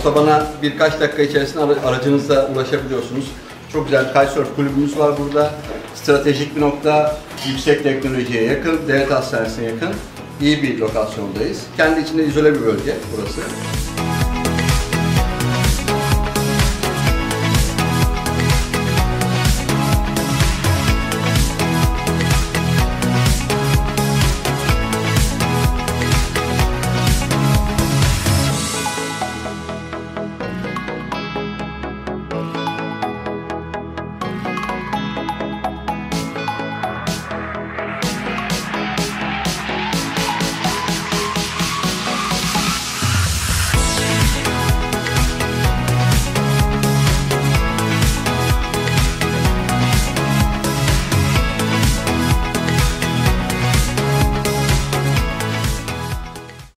Otobana birkaç dakika içerisinde aracınızla ulaşabiliyorsunuz. Çok güzel kitesurf kulübümüz var burada. Stratejik bir nokta, yüksek teknolojiye yakın, devlet hastanesine yakın iyi bir lokasyondayız. Kendi içinde izole bir bölge burası.